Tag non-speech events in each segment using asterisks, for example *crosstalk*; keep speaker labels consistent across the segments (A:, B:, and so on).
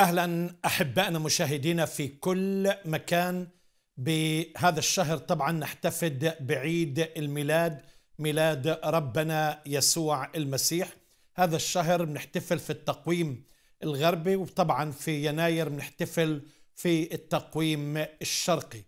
A: أهلا أحبائنا مشاهدينا في كل مكان بهذا الشهر. طبعا نحتفل بعيد الميلاد ميلاد ربنا يسوع المسيح. هذا الشهر بنحتفل في التقويم الغربي وطبعا في يناير بنحتفل في التقويم الشرقي.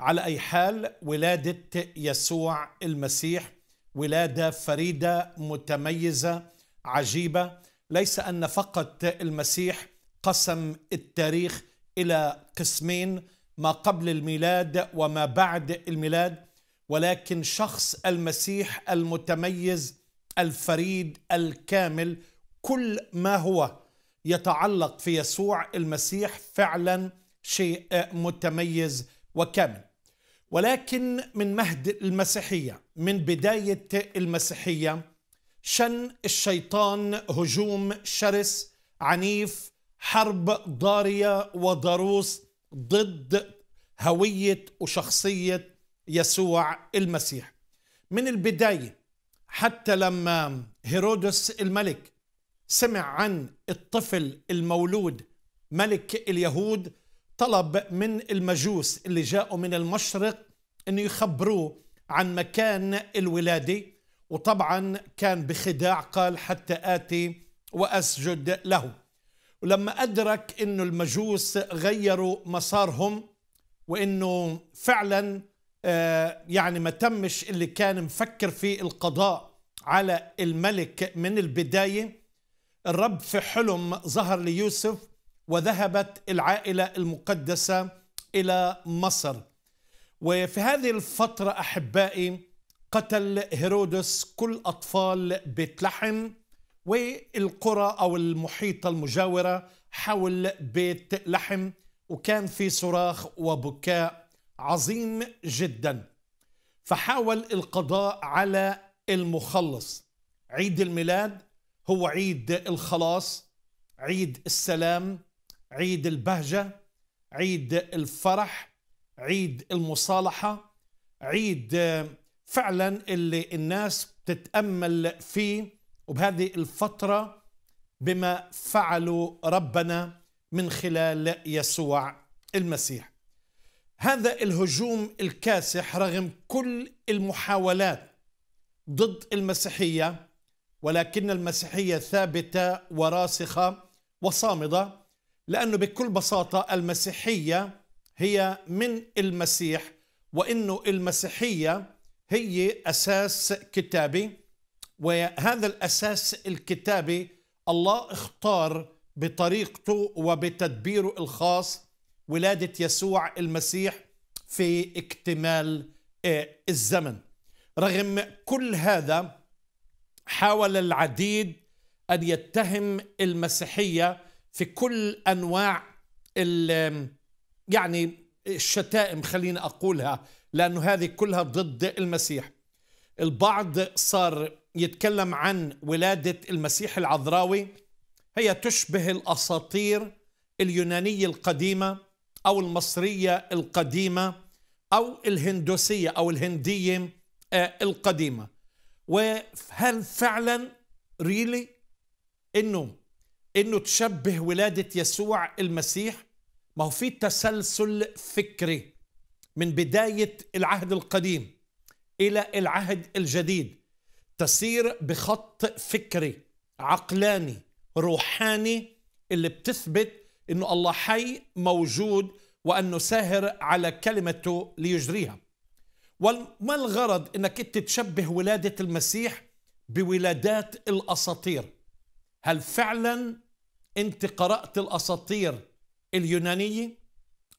A: على أي حال ولادة يسوع المسيح ولادة فريدة متميزة عجيبة. ليس أن فقط المسيح قسم التاريخ إلى قسمين ما قبل الميلاد وما بعد الميلاد. ولكن شخص المسيح المتميز الفريد الكامل كل ما هو يتعلق في يسوع المسيح فعلا شيء متميز وكامل. ولكن من مهد المسيحية من بداية المسيحية شن الشيطان هجوم شرس عنيف حرب ضارية وضروس ضد هوية وشخصية يسوع المسيح. من البداية حتى لما هيرودس الملك سمع عن الطفل المولود ملك اليهود طلب من المجوس اللي جاءوا من المشرق إنه يخبروه عن مكان الولادة وطبعا كان بخداع قال حتى آتي وأسجد له. ولما أدرك إنه المجوس غيروا مسارهم وإنه فعلا يعني ما تمش اللي كان مفكر في القضاء على الملك من البداية الرب في حلم ظهر ليوسف وذهبت العائلة المقدسة إلى مصر. وفي هذه الفترة أحبائي قتل هيرودس كل أطفال بيت لحم. والقرى أو المحيطه المجاورة حول بيت لحم وكان في صراخ وبكاء عظيم جدا. فحاول القضاء على المخلص. عيد الميلاد هو عيد الخلاص عيد السلام عيد البهجة عيد الفرح عيد المصالحة عيد فعلا اللي الناس تتامل فيه وبهذه الفترة بما فعلوا ربنا من خلال يسوع المسيح. هذا الهجوم الكاسح رغم كل المحاولات ضد المسيحية ولكن المسيحية ثابتة وراسخة وصامدة لأنه بكل بساطة المسيحية هي من المسيح وإنه المسيحية هي أساس كتابي. وهذا الأساس الكتابي الله اختار بطريقته وبتدبيره الخاص ولادة يسوع المسيح في اكتمال الزمن. رغم كل هذا حاول العديد أن يتهم المسيحية في كل أنواع يعني الشتائم خلينا أقولها لأنه هذه كلها ضد المسيح. البعض صار يتكلم عن ولادة المسيح العذراوي. هي تشبه الأساطير اليونانية القديمة أو المصرية القديمة أو الهندوسية أو الهندية القديمة. وهل فعلا ريلي إنه إنه تشبه ولادة يسوع المسيح؟ ما هو في تسلسل فكري من بداية العهد القديم إلى العهد الجديد. تسير بخط فكري عقلاني روحاني اللي بتثبت إنه الله حي موجود وأنه ساهر على كلمته ليجريها. وما الغرض إنك أنت تشبه ولادة المسيح بولادات الأساطير؟ هل فعلا أنت قرأت الأساطير اليونانية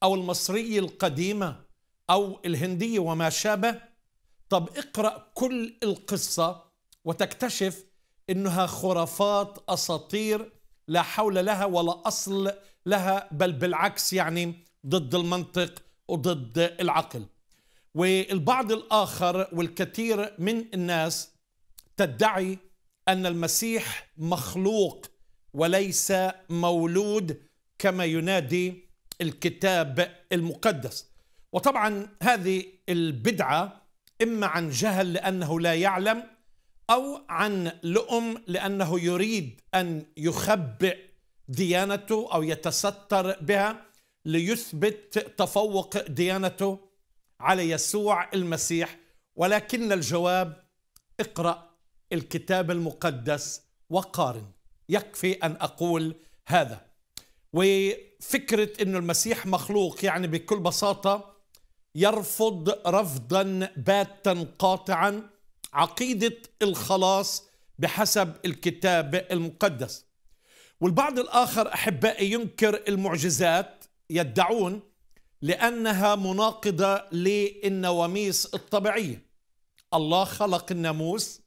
A: أو المصرية القديمة أو الهندية وما شابه؟ طب اقرأ كل القصة وتكتشف إنها خرافات أساطير لا حول لها ولا أصل لها بل بالعكس يعني ضد المنطق وضد العقل. والبعض الآخر والكثير من الناس تدعي أن المسيح مخلوق وليس مولود كما ينادي الكتاب المقدس. وطبعا هذه البدعة إما عن جهل لأنه لا يعلم أو عن لؤم لأنه يريد أن يخبئ ديانته أو يتستر بها ليثبت تفوق ديانته على يسوع المسيح. ولكن الجواب اقرأ الكتاب المقدس وقارن. يكفي أن أقول هذا. وفكرة انه المسيح مخلوق يعني بكل بساطة يرفض رفضا باتا قاطعا عقيدة الخلاص بحسب الكتاب المقدس. والبعض الآخر أحبائي ينكر المعجزات يدعون لأنها مناقضة للنواميس الطبيعية. الله خلق الناموس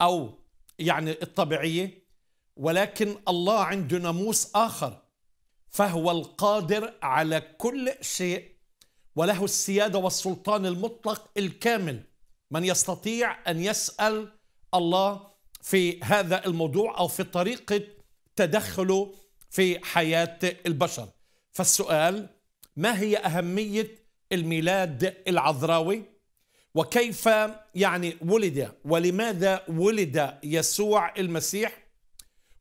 A: أو يعني الطبيعية ولكن الله عنده ناموس آخر فهو القادر على كل شيء وله السيادة والسلطان المطلق الكامل. من يستطيع أن يسأل الله في هذا الموضوع أو في طريقة تدخله في حياة البشر. فالسؤال ما هي أهمية الميلاد العذراوي؟ وكيف يعني ولد ولماذا ولد يسوع المسيح؟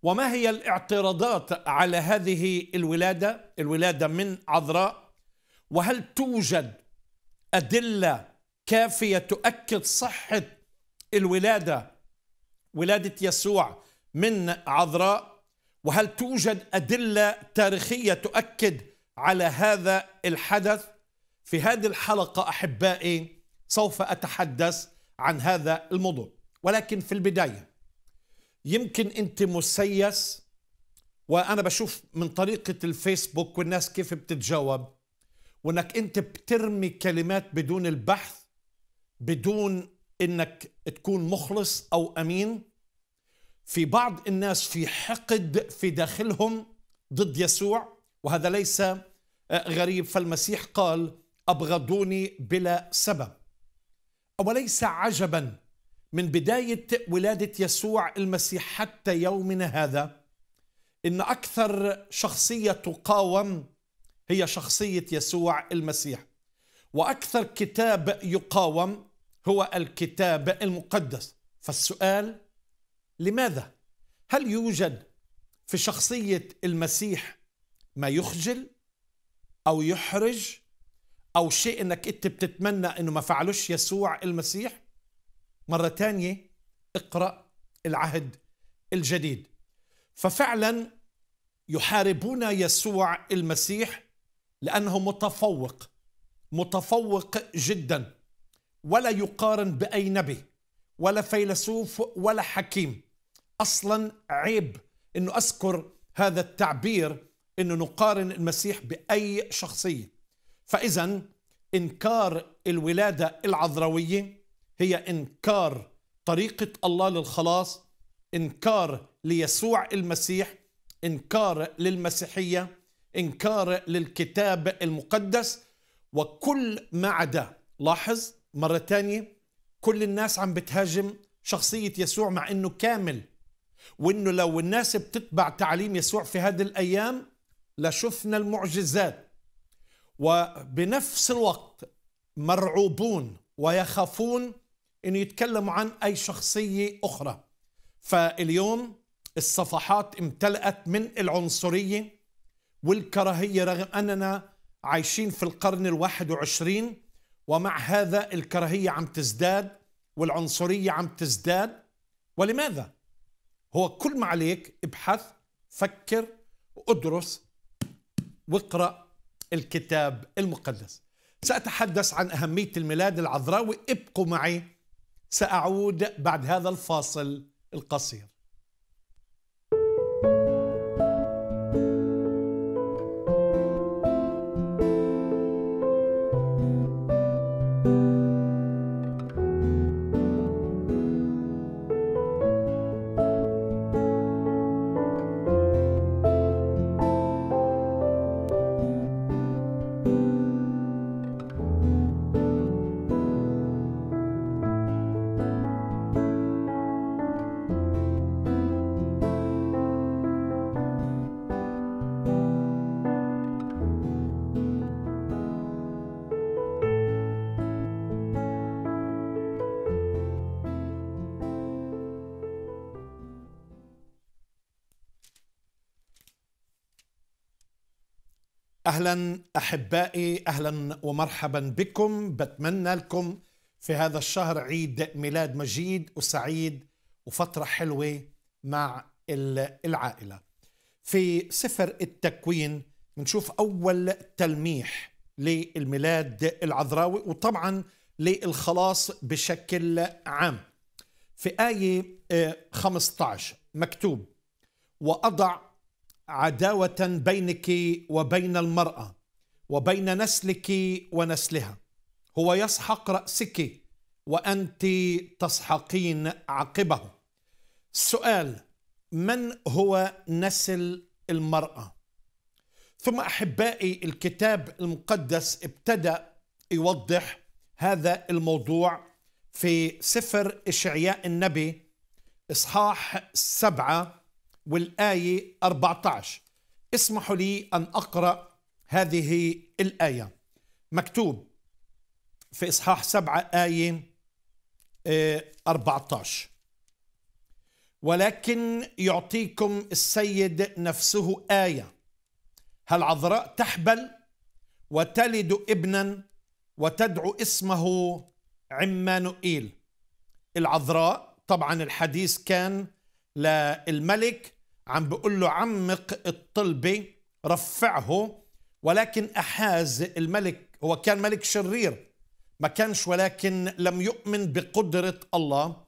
A: وما هي الاعتراضات على هذه الولادة؟ الولادة من عذراء. وهل توجد أدلة كافية تؤكد صحة الولادة ولادة يسوع من عذراء. وهل توجد أدلة تاريخية تؤكد على هذا الحدث؟ في هذه الحلقة أحبائي سوف أتحدث عن هذا الموضوع. ولكن في البداية يمكن أنت مسيس وأنا بشوف من طريقة الفيسبوك والناس كيف بتتجاوب وأنك أنت بترمي كلمات بدون البحث بدون إنك تكون مخلص أو أمين. في بعض الناس في حقد في داخلهم ضد يسوع وهذا ليس غريب. فالمسيح قال أبغضوني بلا سبب. وليس عجبا من بداية ولادة يسوع المسيح حتى يومنا هذا؟ إن أكثر شخصية تقاوم هي شخصية يسوع المسيح وأكثر كتاب يقاوم هو الكتاب المقدس. فالسؤال لماذا؟ هل يوجد في شخصية المسيح ما يخجل أو يحرج أو شيء إنك أنت بتتمنى إنه ما فعلوش يسوع المسيح؟ مرة تانية اقرأ العهد الجديد. ففعلا يحاربون يسوع المسيح لأنه متفوق متفوق جدا. ولا يقارن بأي نبي ولا فيلسوف ولا حكيم. أصلا عيب أنه أذكر هذا التعبير أنه نقارن المسيح بأي شخصية. فإذا إنكار الولادة العذراوية هي إنكار طريقة الله للخلاص إنكار ليسوع المسيح إنكار للمسيحية إنكار للكتاب المقدس. وكل ما عدا لاحظ مرة ثانية كل الناس عم بتهاجم شخصية يسوع مع إنه كامل وإنه لو الناس بتتبع تعليم يسوع في هذه الأيام لشفنا المعجزات. وبنفس الوقت مرعوبون ويخافون إنه يتكلموا عن أي شخصية أخرى. فاليوم الصفحات امتلأت من العنصرية والكراهية رغم أننا عايشين في القرن الواحد وعشرين ومع هذا الكراهية عم تزداد والعنصرية عم تزداد. ولماذا؟ هو كل ما عليك ابحث فكر وادرس واقرأ الكتاب المقدس. سأتحدث عن أهمية الميلاد العذراوي ابقوا معي. سأعود بعد هذا الفاصل القصير. أهلا أحبائي أهلا ومرحبا بكم. بتمنى لكم في هذا الشهر عيد ميلاد مجيد وسعيد وفترة حلوة مع العائلة. في سفر التكوين بنشوف أول تلميح للميلاد العذراوي وطبعا للخلاص بشكل عام. في آية 15 مكتوب وأضع عداوة بينك وبين المرأة وبين نسلك ونسلها. هو يسحق رأسك وأنت تسحقين عقبه. السؤال من هو نسل المرأة؟ ثم أحبائي الكتاب المقدس ابتدأ يوضح هذا الموضوع في سفر إشعياء النبي إصحاح سبعة والآية 14 اسمحوا لي أن أقرأ هذه الآية. مكتوب في إصحاح سبعة آية 14 آه، ولكن يعطيكم السيد نفسه آية. هل عذراء تحبل؟ وتلد ابنا وتدعو اسمه عمانوئيل. العذراء طبعا الحديث كان للملك عم بيقول له عمق الطلبة رفعه ولكن أحاز الملك هو كان ملك شرير ما كانش ولكن لم يؤمن بقدرة الله.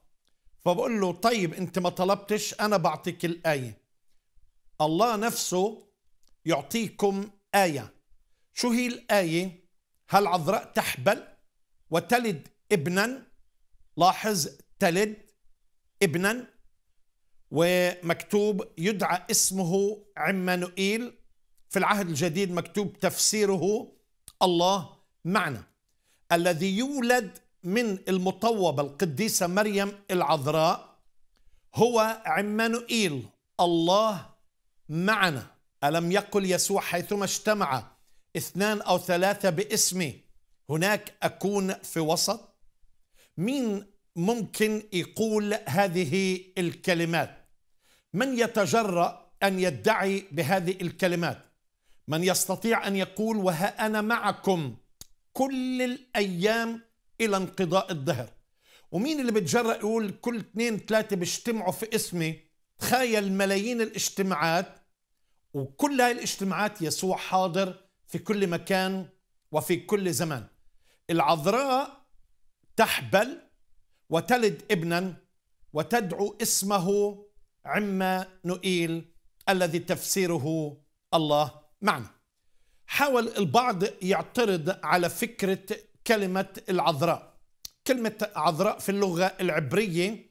A: فبقول له طيب أنت ما طلبتش أنا بعطيك الآية. الله نفسه يعطيكم آية. شو هي الآية؟ هل عذراء تحبل وتلد ابنا؟ لاحظ تلد ابنا؟ ومكتوب يدعى اسمه عمانوئيل. في العهد الجديد مكتوب تفسيره الله معنا الذي يولد من المطوبة القديسة مريم العذراء. هو عمانوئيل الله معنا. ألم يقل يسوع حيثما اجتمع اثنان أو ثلاثة باسمي هناك أكون في وسط؟ مين ممكن يقول هذه الكلمات؟ من يتجرأ أن يدعي بهذه الكلمات؟ من يستطيع أن يقول وها أنا معكم كل الأيام إلى انقضاء الظهر ومين اللي بتجرأ يقول كل اثنين ثلاثة بيجتمعوا في اسمي؟ تخيل ملايين الاجتماعات وكل هاي الاجتماعات يسوع حاضر في كل مكان وفي كل زمان. العذراء تحبل وتلد ابنا وتدعو اسمه عما نؤيل الذي تفسيره الله معنا. حاول البعض يعترض على فكرة كلمة العذراء. كلمة عذراء في اللغة العبرية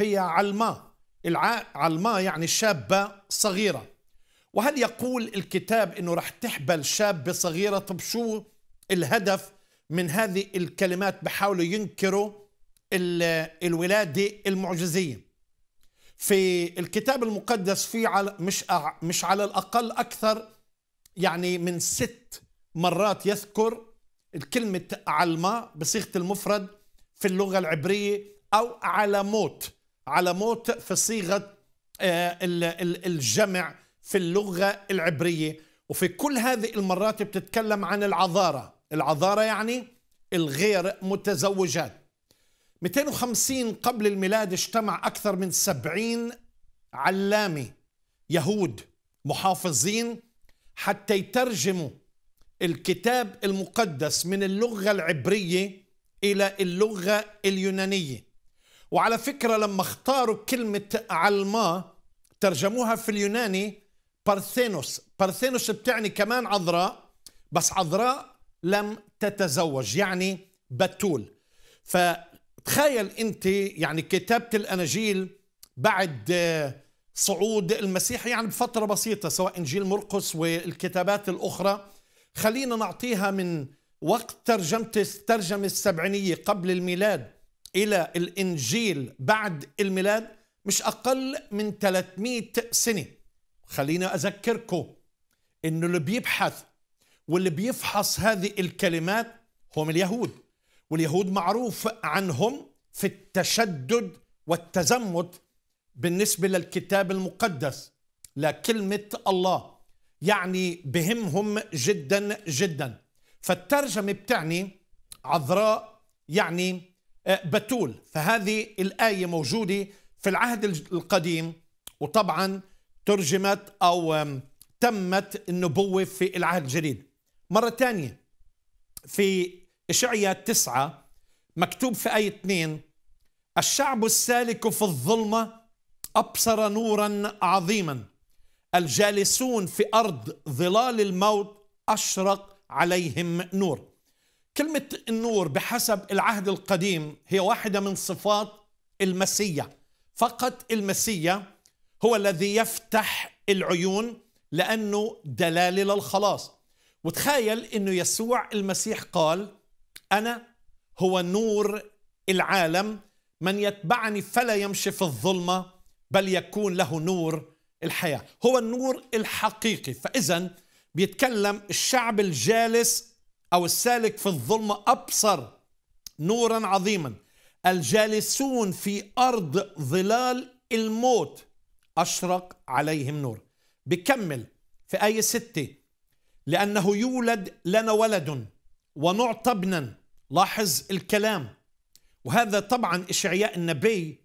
A: هي علماء علماء يعني شابة صغيرة. وهل يقول الكتاب إنه رح تحبل شابة صغيرة؟ طب شو الهدف من هذه الكلمات بحاولوا ينكروا الولادة المعجزية؟ في الكتاب المقدس في على مش مش على الأقل أكثر يعني من ست مرات يذكر الكلمة علماء بصيغة المفرد في اللغة العبرية أو على موت. على موت في صيغة آه، الجمع في اللغة العبرية. وفي كل هذه المرات بتتكلم عن العذارة العذارة يعني الغير متزوجات. 250 قبل الميلاد اجتمع أكثر من 70 علامة يهود محافظين حتى يترجموا الكتاب المقدس من اللغة العبرية إلى اللغة اليونانية. وعلى فكرة لما اختاروا كلمة علما ترجموها في اليوناني بارثينوس بارثينوس بتعني كمان عذراء بس عذراء لم تتزوج يعني بتول. فتخيل انت يعني كتابة الاناجيل بعد صعود المسيح يعني بفترة بسيطة سواء إنجيل مرقس والكتابات الأخرى. خلينا نعطيها من وقت ترجمة الترجمة السبعينية قبل الميلاد إلى الإنجيل بعد الميلاد مش أقل من 300 سنة. خلينا أذكركم إنه اللي بيبحث واللي بيفحص هذه الكلمات هم اليهود. واليهود معروف عنهم في التشدد والتزمت بالنسبة للكتاب المقدس لكلمة الله يعني بهمهم جدا جدا. فالترجمة بتعني عذراء يعني آه، بتول. فهذه الآية موجودة في العهد القديم وطبعا ترجمت أو تمت النبوة في العهد الجديد. مرة ثانية في إشعياء تسعة مكتوب في آية 2 الشعب السالك في الظلمة أبصر نورا عظيما الجالسون في أرض ظلال الموت أشرق عليهم نور. كلمة النور بحسب العهد القديم هي واحدة من صفات المسيح فقط المسيح هو الذي يفتح العيون لأنه دلالة للخلاص. وتخيل أنه يسوع المسيح قال أنا هو نور العالم. من يتبعني فلا يمشي في الظلمة بل يكون له نور الحياة. هو النور الحقيقي. فإذا بيتكلم الشعب الجالس أو السالك في الظلمة أبصر نورا عظيما. الجالسون في أرض ظلال الموت أشرق عليهم نور. بكمل في آية ستة. لأنه يولد لنا ولد ونعطى ابنا. لاحظ الكلام. وهذا طبعا إشعياء النبي.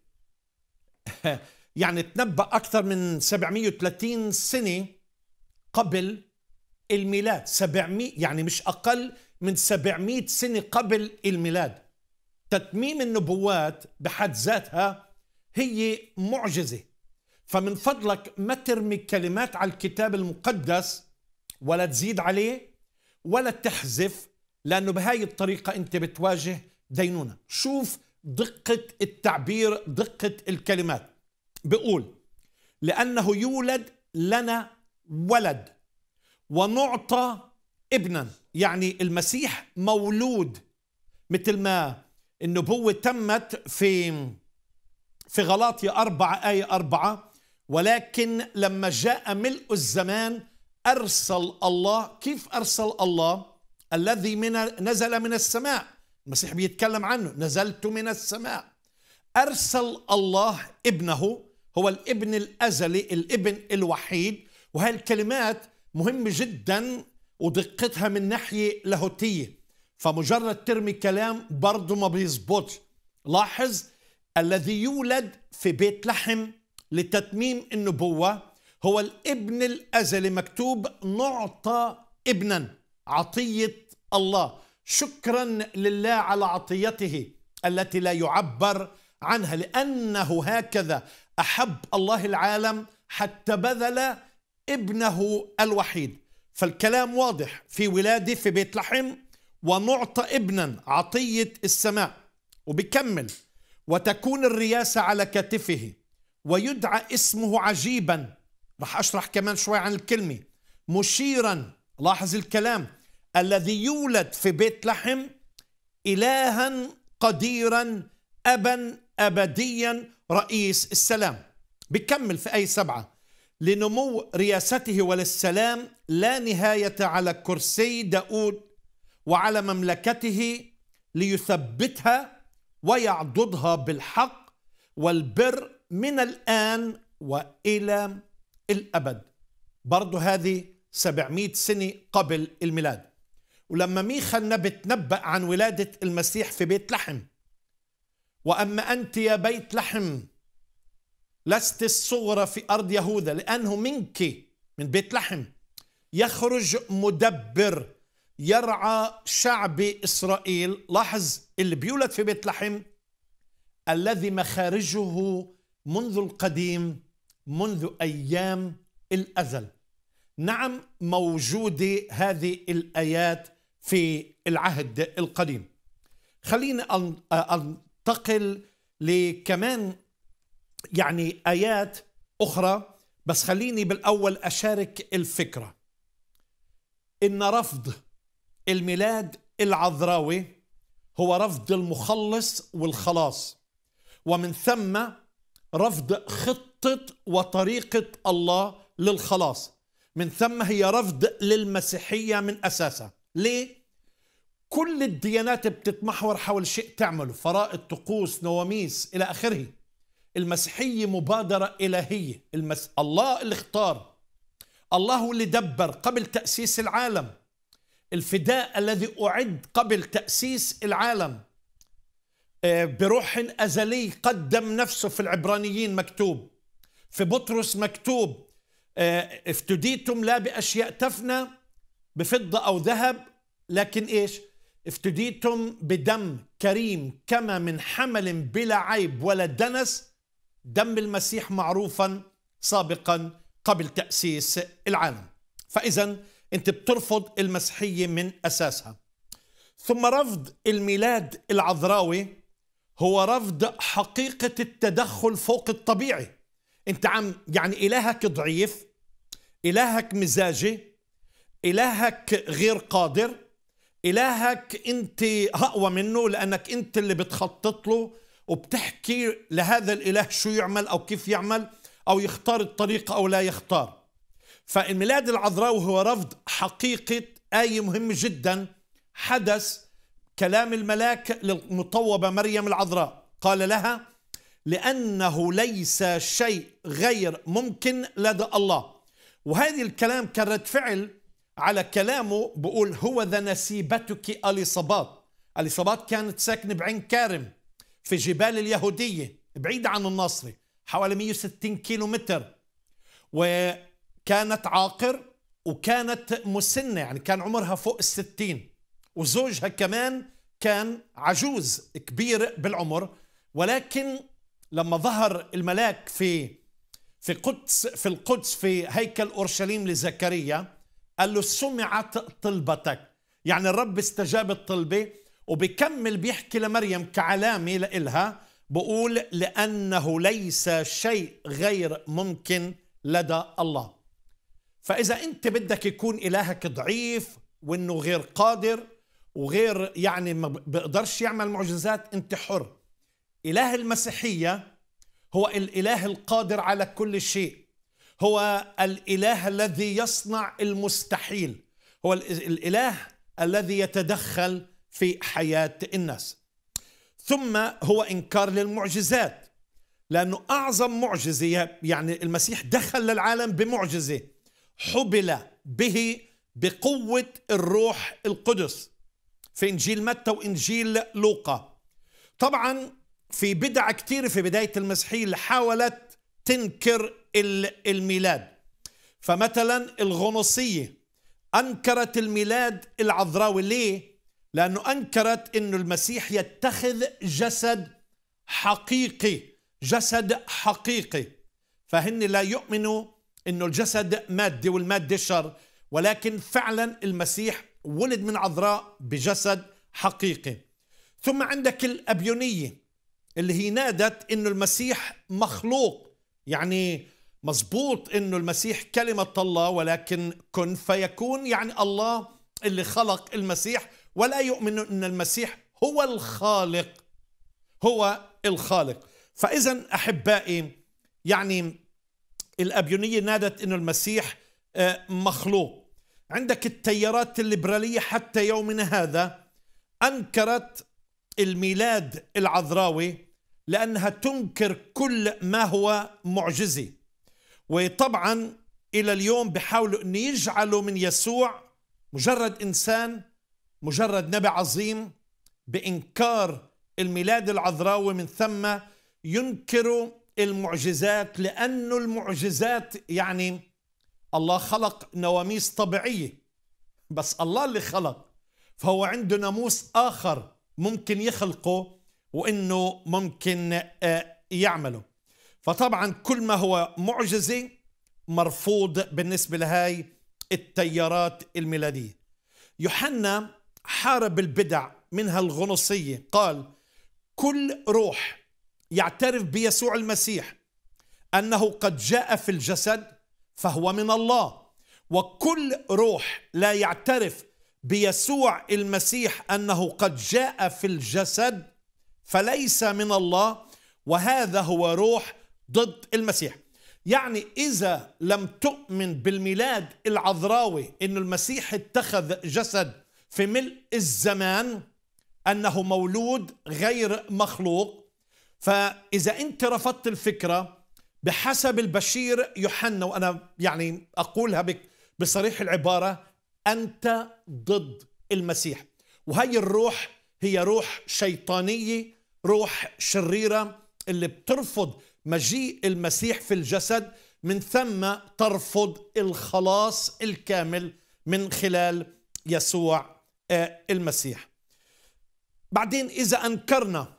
A: *laughs* يعني تنبأ أكثر من 730 سنة قبل الميلاد. 700 يعني مش أقل من 700 سنة قبل الميلاد. تتميم النبوات بحد ذاتها هي معجزة. فمن فضلك ما ترمي كلمات على الكتاب المقدس ولا تزيد عليه ولا تحذف لأنه بهاي الطريقة أنت بتواجه دينونة. شوف دقة التعبير دقة الكلمات. بيقول لأنه يولد لنا ولد ونعطى ابنا. يعني المسيح مولود. مثل ما النبوة تمت في في غلاطية أربعة آية أربعة ولكن لما جاء ملء الزمان أرسل الله. كيف أرسل الله؟ الذي من نزل من السماء. المسيح بيتكلم عنه نزلت من السماء. أرسل الله ابنه هو الابن الأزلي الابن الوحيد. وهي الكلمات مهمة جدا ودقتها من ناحية لاهوتية. فمجرد ترمي كلام برضه ما بيزبطش. لاحظ الذي يولد في بيت لحم لتتميم النبوة هو الابن الأزلي مكتوب نعطى ابنا عطية الله. شكرا لله على عطيته التي لا يعبر عنها لأنه هكذا أحب الله العالم حتى بذل ابنه الوحيد. فالكلام واضح في ولادة في بيت لحم ونعطى ابنا عطية السماء. وبكمل وتكون الرياسة على كتفه ويدعى اسمه عجيبا. رح أشرح كمان شوي عن الكلمة. مشيرا لاحظ الكلام. الذي يولد في بيت لحم إلها قديرا أبا أبديا رئيس السلام. بكمل في أي سبعة. لنمو رياسته وللسلام لا نهاية على كرسي داود وعلى مملكته ليثبتها ويعضدها بالحق والبر من الآن وإلى الأبد. برضو هذه 700 سنة قبل الميلاد. ولما ميخا النبي تنبأ عن ولادة المسيح في بيت لحم. وأما أنت يا بيت لحم لست الصغرى في أرض يهوذا لأنه منك من بيت لحم. يخرج مدبر يرعى شعب إسرائيل. لاحظ اللي بيولد في بيت لحم الذي مخارجه منذ القديم منذ أيام الأزل. نعم موجودة هذه الآيات في العهد القديم. خليني أنتقل لكمان يعني آيات أخرى بس خليني بالأول أشارك الفكرة. إن رفض الميلاد العذراوي هو رفض المخلص والخلاص ومن ثم رفض خطة وطريقة الله للخلاص. من ثم هي رفض للمسيحية من أساسها. ليه؟ كل الديانات بتتمحور حول شيء تعمله فرائض طقوس نواميس إلى آخره. المسيحية مبادرة إلهية. المس... الله اللي اختار. الله هو اللي دبر قبل تأسيس العالم. الفداء الذي أعد قبل تأسيس العالم. آه، بروح أزلي قدم نفسه في العبرانيين مكتوب. في بطرس مكتوب. آه، افتديتم لا بأشياء تفنى. بفضة أو ذهب لكن إيش؟ افتديتم بدم كريم كما من حمل بلا عيب ولا دنس. دم المسيح معروفا سابقا قبل تأسيس العالم. فإذا أنت بترفض المسيحية من أساسها. ثم رفض الميلاد العذراوي هو رفض حقيقة التدخل فوق الطبيعي. أنت عم يعني إلهك ضعيف إلهك مزاجي إلهك غير قادر إلهك أنت أقوى منه لأنك أنت اللي بتخطط له وبتحكي لهذا الإله شو يعمل أو كيف يعمل أو يختار الطريقة أو لا يختار. فالميلاد العذراوي هو رفض حقيقة آية مهمة جدا حدث كلام الملاك للمطوبة مريم العذراء. قال لها لأنه ليس شيء غير ممكن لدى الله. وهذه الكلام كان رد فعل على كلامه بقول هو ذا نسيبتك أليصابات. أليصابات كانت ساكنة بعين كارم في جبال اليهودية بعيدة عن الناصري حوالي 160 كيلو متر وكانت عاقر وكانت مسنة يعني كان عمرها فوق الستين. وزوجها كمان كان عجوز كبير بالعمر. ولكن لما ظهر الملاك في في قدس في القدس في هيكل أورشليم لزكريا قال له سمعت طلبتك. يعني الرب استجاب الطلبة وبكمل بيحكي لمريم كعلامة لإلها بقول لأنه ليس شيء غير ممكن لدى الله. فإذا أنت بدك يكون إلهك ضعيف وإنه غير قادر وغير يعني ما بيقدرش يعمل معجزات أنت حر. إله المسيحية هو الإله القادر على كل شيء. هو الإله الذي يصنع المستحيل. هو الإله الذي يتدخل في حياة الناس. ثم هو إنكار للمعجزات. لأنه أعظم معجزة يعني المسيح دخل للعالم بمعجزة. حبل به بقوة الروح القدس. في إنجيل متى وإنجيل لوقا. طبعا في بدع كثير في بداية المسيحية اللي حاولت تنكر الميلاد. فمثلا الغنوصية أنكرت الميلاد العذراوي. ليه؟ لأنه أنكرت أنه المسيح يتخذ جسد حقيقي جسد حقيقي. فهن لا يؤمنوا أنه الجسد مادي والمادة شر ولكن فعلا المسيح ولد من عذراء بجسد حقيقي. ثم عندك الأبيونية اللي هي نادت أنه المسيح مخلوق يعني مزبوط أنه المسيح كلمة الله ولكن كن فيكون يعني الله اللي خلق المسيح ولا يؤمن أن المسيح هو الخالق هو الخالق. فإذا أحبائي يعني الأبيونية نادت أن المسيح آه، مخلوق. عندك التيارات الليبرالية حتى يومنا هذا أنكرت الميلاد العذراوي لأنها تنكر كل ما هو معجزي. وطبعا إلى اليوم بحاولوا أن يجعلوا من يسوع مجرد إنسان مجرد نبي عظيم بإنكار الميلاد العذراوي من ثم ينكروا المعجزات لأنه المعجزات يعني الله خلق نواميس طبيعية. بس الله اللي خلق فهو عنده ناموس آخر ممكن يخلقه وإنه ممكن آه، يعمله. فطبعا كل ما هو معجزة مرفوض بالنسبة لهاي التيارات الميلادية. يوحنا حارب البدع منها الغنوصية قال كل روح يعترف بيسوع المسيح أنه قد جاء في الجسد فهو من الله وكل روح لا يعترف بيسوع المسيح أنه قد جاء في الجسد فليس من الله وهذا هو روح ضد المسيح. يعني إذا لم تؤمن بالميلاد العذراوي أن المسيح اتخذ جسد في ملء الزمان أنه مولود غير مخلوق فإذا أنت رفضت الفكرة بحسب البشير يوحنا وأنا يعني أقولها بك بصريح العبارة أنت ضد المسيح. وهي الروح هي روح شيطانية روح شريرة اللي بترفض مجيء المسيح في الجسد من ثم ترفض الخلاص الكامل من خلال يسوع آه، المسيح. بعدين إذا أنكرنا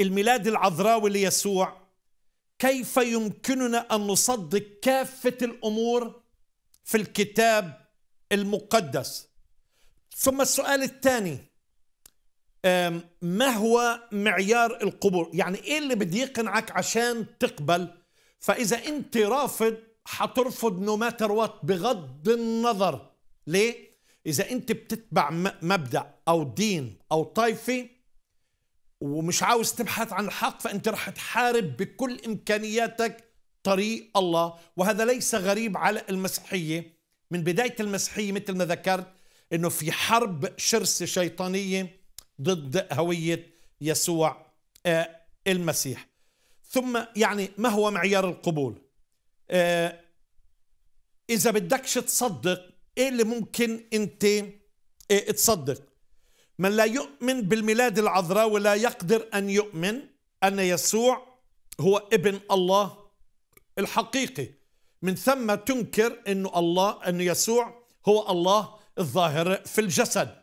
A: الميلاد العذراوي ليسوع كيف يمكننا أن نصدق كافة الأمور في الكتاب المقدس؟ ثم السؤال الثاني ما هو معيار القبول؟ يعني إيه اللي بدي يقنعك عشان تقبل؟ فإذا أنت رافض حترفض نو ماتر وات بغض النظر. ليه؟ إذا أنت بتتبع مبدأ أو دين أو طائفة ومش عاوز تبحث عن الحق فأنت رح تحارب بكل إمكانياتك طريق الله. وهذا ليس غريب على المسيحية. من بداية المسيحية مثل ما ذكرت إنه في حرب شرسه شيطانية. ضد هوية يسوع آه، المسيح. ثم يعني ما هو معيار القبول؟ آه، إذا بدكش تصدق إيه اللي ممكن أنت آه، تصدق؟ من لا يؤمن بالميلاد العذراء ولا يقدر أن يؤمن أن يسوع هو ابن الله الحقيقي. من ثم تنكر إنه الله إنه يسوع هو الله الظاهر في الجسد.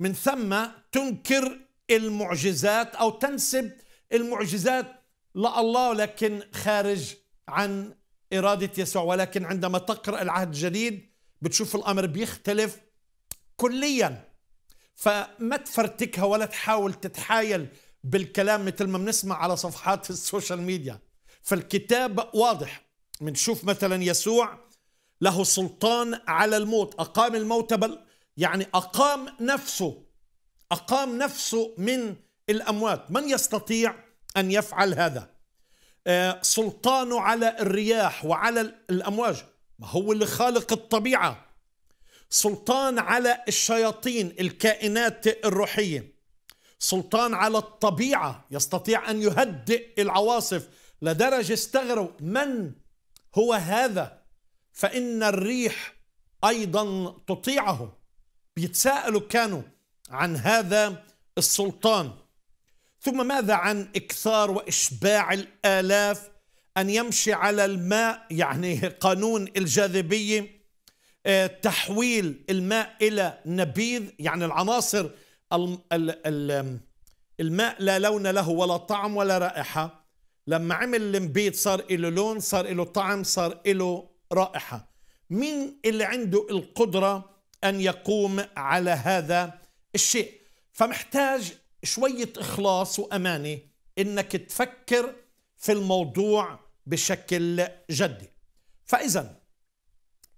A: من ثم تنكر المعجزات أو تنسب المعجزات لله لكن خارج عن إرادة يسوع. ولكن عندما تقرأ العهد الجديد بتشوف الأمر بيختلف كليا. فما تفرتكها ولا تحاول تتحايل بالكلام مثل ما بنسمع على صفحات السوشيال ميديا. فالكتاب واضح. بنشوف مثلا يسوع له سلطان على الموت أقام الموت بل يعني أقام نفسه أقام نفسه من الأموات. من يستطيع أن يفعل هذا؟ آه، سلطانه على الرياح وعلى الأمواج. ما هو اللي خالق الطبيعة. سلطان على الشياطين الكائنات الروحية. سلطان على الطبيعة يستطيع أن يهدئ العواصف. لدرجة استغروا من هو هذا؟ فإن الريح أيضا تطيعه. بيتساءلوا كانوا عن هذا السلطان. ثم ماذا عن إكثار وإشباع الآلاف أن يمشي على الماء؟ يعني قانون الجاذبية آه، تحويل الماء إلى نبيذ. يعني العناصر الماء لا لون له ولا طعم ولا رائحة. لما عمل المبيد صار له لون صار له طعم صار له رائحة. مين اللي عنده القدرة أن يقوم على هذا الشيء. فمحتاج شوية إخلاص وأمانة إنك تفكر في الموضوع بشكل جدي. فإذا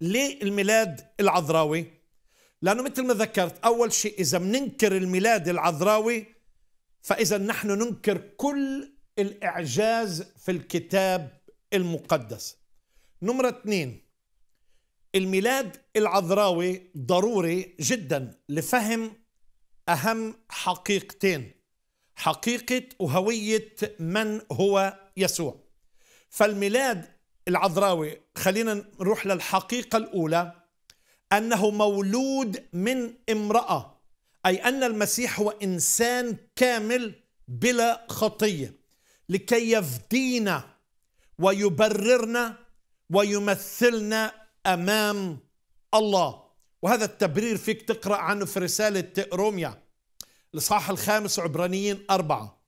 A: ليه الميلاد العذراوي؟ لأنه مثل ما ذكرت أول شيء إذا مننكر الميلاد العذراوي فإذا نحن ننكر كل الإعجاز في الكتاب المقدس. نمرة اثنين الميلاد العذراوي ضروري جدا لفهم أهم حقيقتين حقيقة وهوية من هو يسوع. فالميلاد العذراوي خلينا نروح للحقيقة الأولى أنه مولود من امرأة أي أن المسيح هو إنسان كامل بلا خطية لكي يفدينا ويبررنا ويمثلنا أمام الله. وهذا التبرير فيك تقرأ عنه في رسالة روميا الإصحاح الخامس عبرانيين أربعة.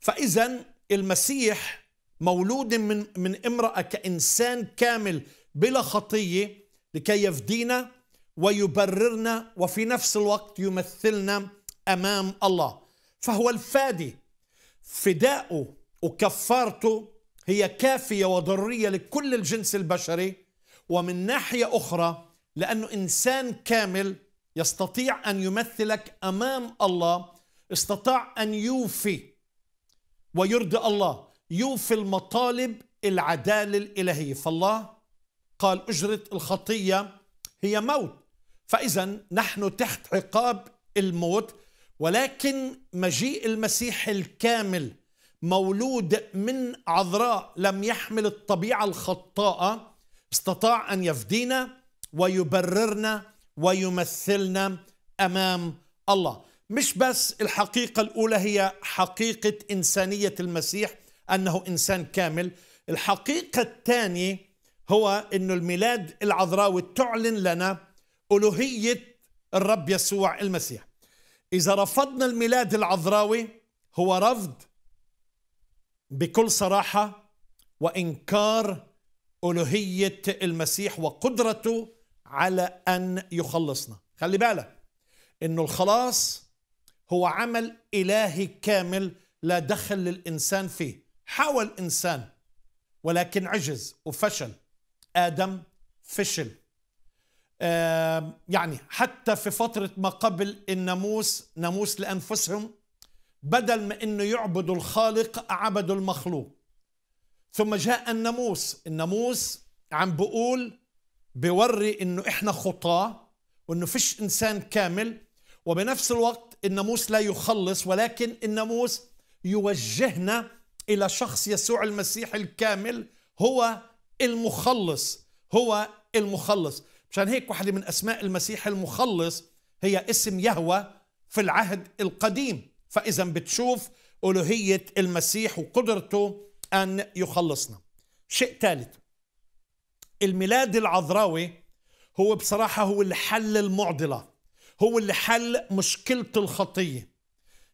A: فإذا المسيح مولود من من امرأة كإنسان كامل بلا خطية لكي يفدينا ويبررنا وفي نفس الوقت يمثلنا أمام الله. فهو الفادي. فداؤه وكفارته هي كافية وضرورية لكل الجنس البشري. ومن ناحية أخرى لأنه إنسان كامل يستطيع أن يمثلك أمام الله استطاع أن يوفي ويرضي الله يوفي المطالب العدالة الإلهية. فالله قال أجرة الخطية هي موت. فإذا نحن تحت عقاب الموت ولكن مجيء المسيح الكامل مولود من عذراء لم يحمل الطبيعة الخطاءة استطاع أن يفدينا ويبررنا ويمثلنا أمام الله. مش بس الحقيقة الأولى هي حقيقة إنسانية المسيح أنه إنسان كامل. الحقيقة الثانية هو أنه الميلاد العذراوي تعلن لنا ألوهية الرب يسوع المسيح. إذا رفضنا الميلاد العذراوي هو رفض بكل صراحة وإنكار ألوهية المسيح وقدرته على أن يخلصنا. خلي بالك إنه الخلاص هو عمل إلهي كامل لا دخل للإنسان فيه. حاول إنسان ولكن عجز وفشل. آدم فشل. يعني حتى في فترة ما قبل الناموس ناموس لأنفسهم بدل ما أنه يعبدوا الخالق عبدوا المخلوق. ثم جاء الناموس. الناموس عم بقول بوري أنه إحنا خطاة وأنه فيش إنسان كامل وبنفس الوقت الناموس لا يخلص ولكن الناموس يوجهنا إلى شخص يسوع المسيح الكامل هو المخلص هو المخلص. مشان هيك واحدة من أسماء المسيح المخلص هي اسم يهوى في العهد القديم. فإذا بتشوف ألوهية المسيح وقدرته أن يخلصنا. شيء ثالث الميلاد العذراوي هو بصراحة هو اللي حل المعضلة هو اللي حل مشكلة الخطية.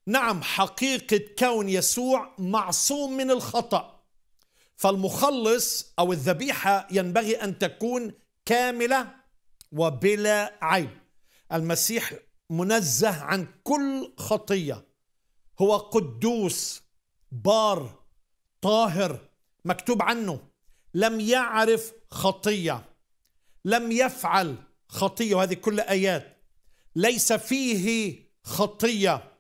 A: نعم حقيقة كون يسوع معصوم من الخطأ فالمخلص أو الذبيحة ينبغي أن تكون كاملة وبلا عيب. المسيح منزه عن كل خطية هو قدوس بار طاهر مكتوب عنه. لم يعرف خطية. لم يفعل خطية. وهذه كل آيات. ليس فيه خطية.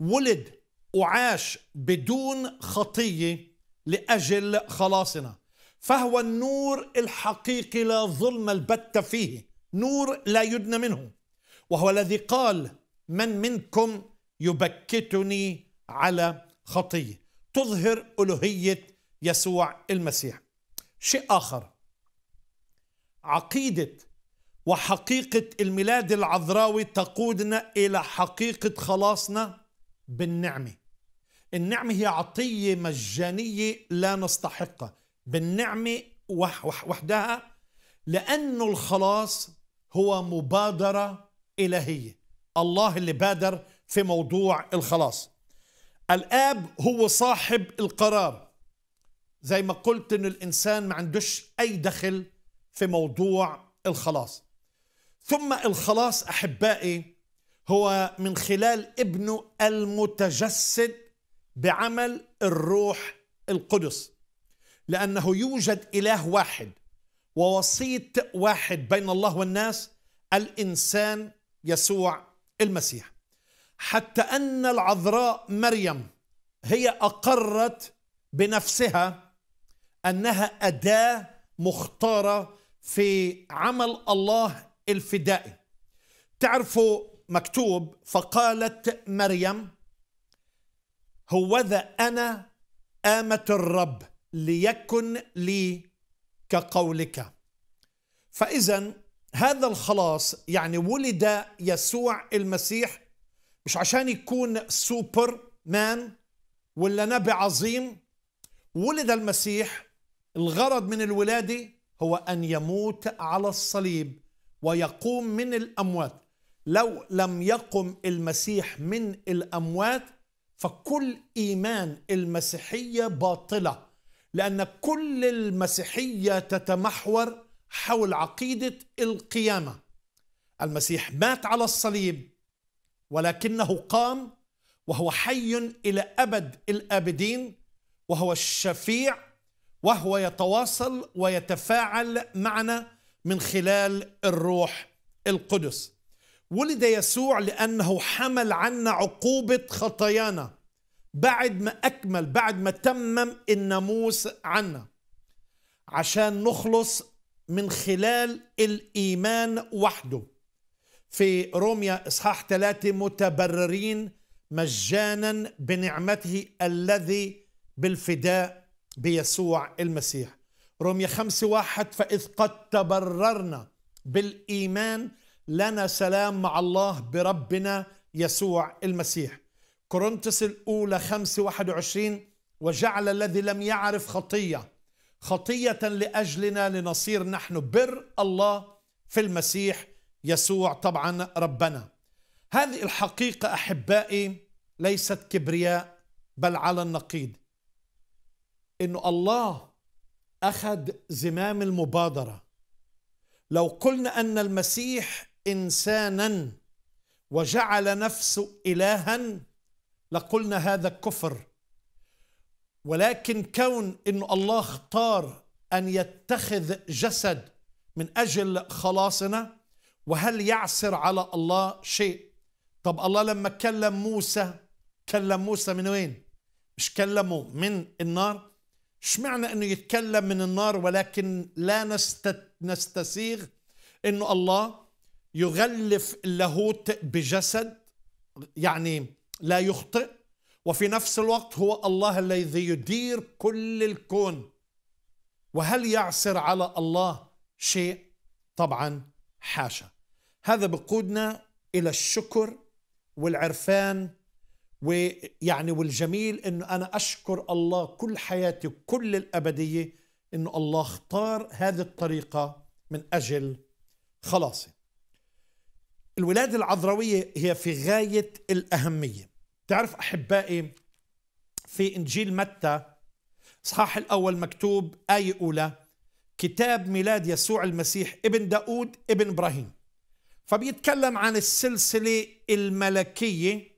A: ولد وعاش بدون خطية لأجل خلاصنا. فهو النور الحقيقي لا ظلم البت فيه. نور لا يدنى منه. وهو الذي قال من منكم يبكتني على خطية؟ تظهر ألوهية يسوع المسيح. شيء آخر. عقيدة وحقيقة الميلاد العذراوي تقودنا إلى حقيقة خلاصنا بالنعمة. النعمة هي عطية مجانية لا نستحقها. بالنعمة وحدها لأنه الخلاص هو مبادرة إلهية. الله اللي بادر في موضوع الخلاص. الآب هو صاحب القرار. زي ما قلت إن الإنسان ما عندوش أي دخل في موضوع الخلاص. ثم الخلاص أحبائي هو من خلال ابنه المتجسد بعمل الروح القدس. لأنه يوجد إله واحد ووسيط واحد بين الله والناس الإنسان يسوع المسيح. حتى أن العذراء مريم هي أقرت بنفسها أنها أداة مختارة في عمل الله الفدائي. تعرفوا مكتوب فقالت مريم هوذا أنا آمة الرب ليكن لي كقولك. فاذا هذا الخلاص يعني ولد يسوع المسيح مش عشان يكون سوبر مان ولا نبي عظيم ولد المسيح الغرض من الولادة هو أن يموت على الصليب ويقوم من الأموات. لو لم يقم المسيح من الأموات فكل إيمان المسيحية باطلة لأن كل المسيحية تتمحور حول عقيدة القيامة. المسيح مات على الصليب ولكنه قام وهو حي إلى أبد الآبدين وهو الشفيع وهو يتواصل ويتفاعل معنا من خلال الروح القدس. ولد يسوع لأنه حمل عنا عقوبة خطايانا بعد ما أكمل بعد ما تمم الناموس عنا. عشان نخلص من خلال الإيمان وحده. في روميا إصحاح ثلاثة متبررين مجانا بنعمته الذي بالفداء بيسوع المسيح. رومية خمسة واحد فإذ قد تبررنا بالإيمان لنا سلام مع الله بربنا يسوع المسيح. كورنثوس الأولى خمسة واحد وعشرين وجعل الذي لم يعرف خطية خطية لأجلنا لنصير نحن بر الله في المسيح يسوع طبعا ربنا. هذه الحقيقة أحبائي ليست كبرياء بل على النقيض. إنه الله أخذ زمام المبادرة. لو قلنا أن المسيح إنسانا وجعل نفسه إلها لقلنا هذا كفر. ولكن كون أن الله اختار أن يتخذ جسد من أجل خلاصنا وهل يعسر على الله شيء؟ طب الله لما كلم موسى كلم موسى من وين؟ مش كلمه من النار؟ اشمعنى إنه يتكلم من النار ولكن لا نست... نستسيغ إنه الله يغلف اللاهوت بجسد يعني لا يخطئ وفي نفس الوقت هو الله الذي يدير كل الكون. وهل يعسر على الله شيء؟ طبعا حاشا. هذا بقودنا إلى الشكر والعرفان ويعني والجميل إنه أنا أشكر الله كل حياتي وكل الأبدية إنه الله اختار هذه الطريقة من أجل خلاصي. الولادة العذراوية هي في غاية الأهمية. تعرف أحبائي في إنجيل متى اصحاح الأول مكتوب آية أولى كتاب ميلاد يسوع المسيح ابن داود ابن إبراهيم. فبيتكلم عن السلسلة الملكية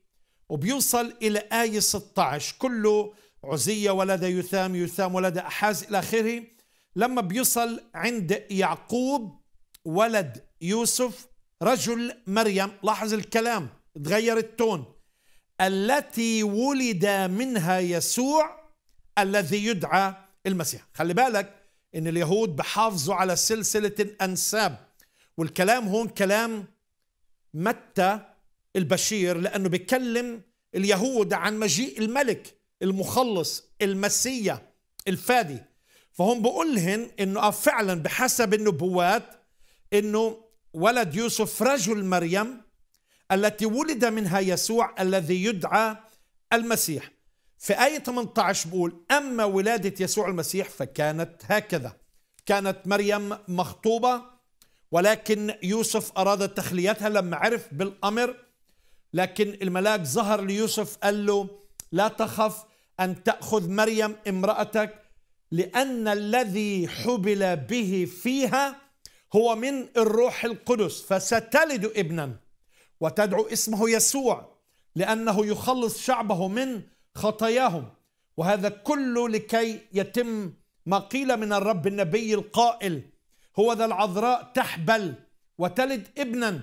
A: وبيوصل إلى آية 16 كله عزية ولد يثام يثام ولد أحاز إلى آخره. لما بيوصل عند يعقوب ولد يوسف رجل مريم لاحظ الكلام تغير التون. التي ولد منها يسوع الذي يدعى المسيح. خلي بالك إن اليهود بحافظوا على سلسلة الأنساب. والكلام هون كلام متى البشير لأنه بيكلم اليهود عن مجيء الملك المخلص المسيا الفادي. فهم بقول لهم إنه فعلا بحسب النبوات إنه ولد يوسف رجل مريم التي ولد منها يسوع الذي يدعى المسيح. في آية 18 بقول أما ولادة يسوع المسيح فكانت هكذا. كانت مريم مخطوبة ولكن يوسف أراد تخليتها لما عرف بالأمر لكن الملاك ظهر ليوسف قال له لا تخف أن تأخذ مريم امرأتك لأن الذي حبل به فيها هو من الروح القدس فستلد ابنا وتدعو اسمه يسوع لأنه يخلص شعبه من خطاياهم. وهذا كله لكي يتم ما قيل من الرب النبي القائل هو ذا العذراء تحبل وتلد ابنا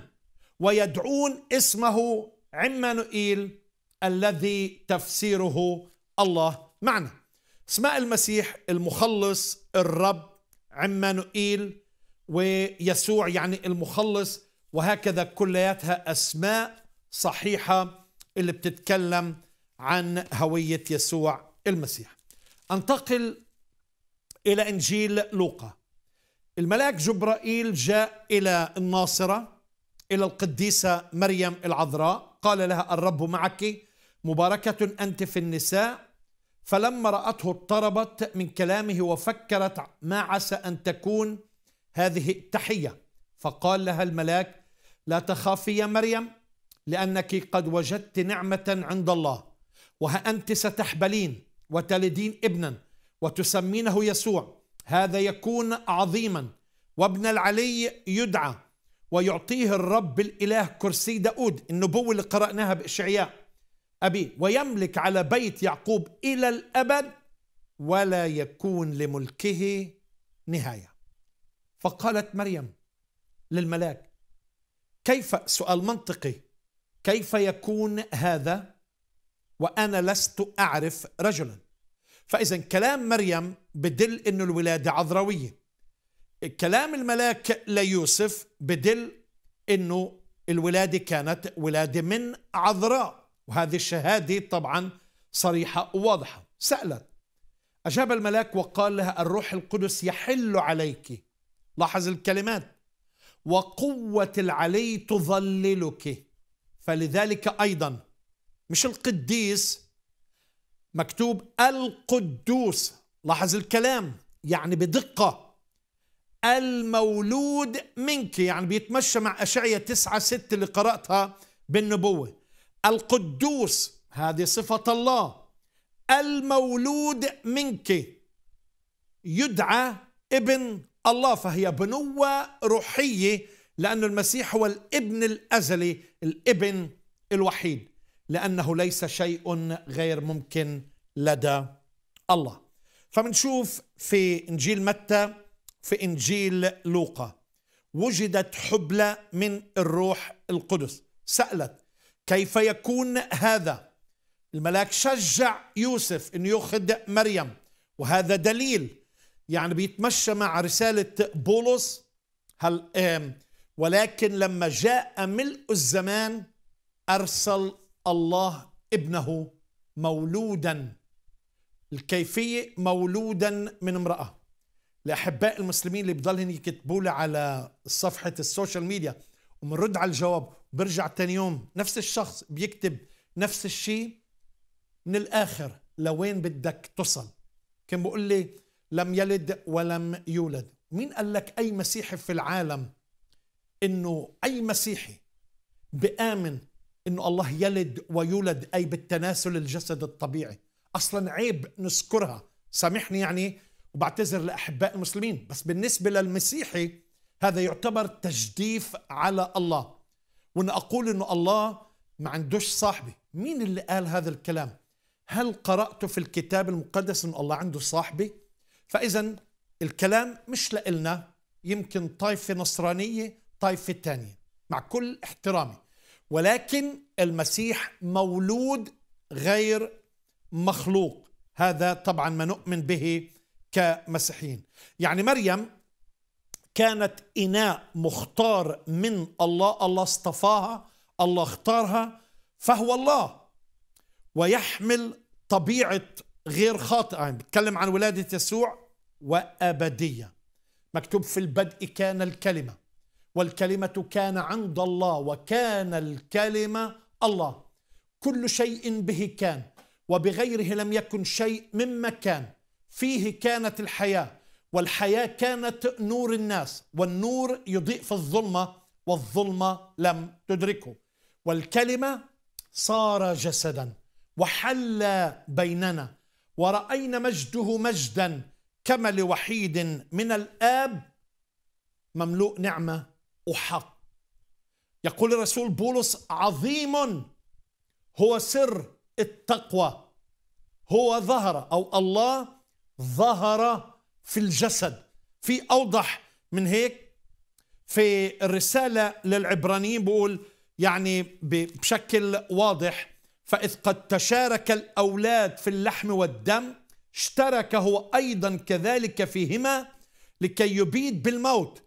A: ويدعون اسمه عمانوئيل الذي تفسيره الله معنا. اسماء المسيح المخلص الرب عمانوئيل ويسوع يعني المخلص وهكذا كلياتها أسماء صحيحة اللي بتتكلم عن هوية يسوع المسيح. أنتقل إلى إنجيل لوقا. الملاك جبرائيل جاء إلى الناصرة إلى القديسة مريم العذراء قال لها الرب معك مباركة أنت في النساء. فلما رأته اضطربت من كلامه وفكرت ما عسى أن تكون هذه التحية. فقال لها الملاك لا تخافي يا مريم لأنك قد وجدت نعمة عند الله وها أنت ستحبلين وتلدين ابنا وتسمينه يسوع. هذا يكون عظيما. وابن العلي يدعى ويعطيه الرب الإله كرسي داود النبوة اللي قرأناها بإشعياء. أبي ويملك على بيت يعقوب إلى الأبد ولا يكون لملكه نهاية. فقالت مريم للملاك كيف سؤال منطقي كيف يكون هذا؟ وأنا لست أعرف رجلا. فإذا كلام مريم بدل أنه الولادة عذراوية. كلام الملاك ليوسف بدل إنه الولادة كانت ولادة من عذراء. وهذه الشهادة طبعا صريحة وواضحة. سألت أجاب الملاك وقال لها الروح القدس يحل عليك. لاحظ الكلمات. وقوة العلي تظللك. فلذلك أيضا مش القديس مكتوب القدوس. لاحظ الكلام يعني بدقة. المولود منك يعني بيتمشى مع أشعية تسعة ست اللي قرأتها بالنبوة. القدوس هذه صفة الله. المولود منك. يدعى ابن الله فهي بنوة روحية لأن المسيح هو الابن الأزلي الابن الوحيد. لأنه ليس شيء غير ممكن لدى الله. فمنشوف في إنجيل متى؟ في إنجيل لوقا. وجدت حبلى من الروح القدس. سألت كيف يكون هذا؟ الملاك شجع يوسف انه ياخذ مريم. وهذا دليل. يعني بيتمشى مع رسالة بولس. هل ولكن لما جاء ملء الزمان أرسل الله ابنه مولودا. الكيفية مولودا من امرأة. لأحباء المسلمين اللي بضلهم يكتبوا لي على صفحة ال social media ومنرد على الجواب برجع تاني يوم نفس الشخص بيكتب نفس الشيء من الآخر لوين بدك تصل كان بقول لي لم يلد ولم يولد. مين قال لك أي مسيحي في العالم إنه أي مسيحي بآمن إنه الله يلد ويولد أي بالتناسل الجسد الطبيعي. أصلا عيب نذكرها. سامحني يعني وبعتذر لأحباء المسلمين بس بالنسبة للمسيحي هذا يعتبر تجديف على الله. وأن أقول إنه الله ما عندوش صاحبي. مين اللي قال هذا الكلام؟ هل قرأت في الكتاب المقدس أن الله عنده صاحبي؟ فإذا الكلام مش لإلنا يمكن طائفة نصرانية طائفة تانية. مع كل احترامي. ولكن المسيح مولود غير مخلوق. هذا طبعا ما نؤمن به كمسيحيين. يعني مريم كانت إناء مختار من الله. الله اصطفاها الله اختارها فهو الله. ويحمل طبيعة غير خاطئة. يعني بتكلم عن ولادة يسوع وأبدية. مكتوب في البدء كان الكلمة. والكلمة كان عند الله وكان الكلمة الله. كل شيء به كان وبغيره لم يكن شيء مما كان. فيه كانت الحياة والحياة كانت نور الناس والنور يضيء في الظلمة والظلمة لم تدركه. والكلمة صار جسدا وحل بيننا ورأينا مجده مجدا كما لوحيد من الآب. مملوء نعمة وحق يقول الرسول بولس عظيم. هو سر التقوى. هو ظهر أو الله ظهر في الجسد. في أوضح من هيك في الرسالة للعبرانيين بقول يعني بشكل واضح فإذ قد تشارك الأولاد في اللحم والدم اشترك هو أيضا كذلك فيهما لكي يبيد بالموت.